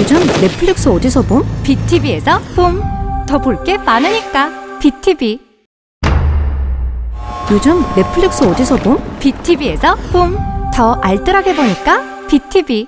요즘 넷플릭스 어디서 봄? BTV에서 봄! 더 볼 게 많으니까 BTV 요즘 넷플릭스 어디서 봄? BTV에서 봄! 더 알뜰하게 보니까 BTV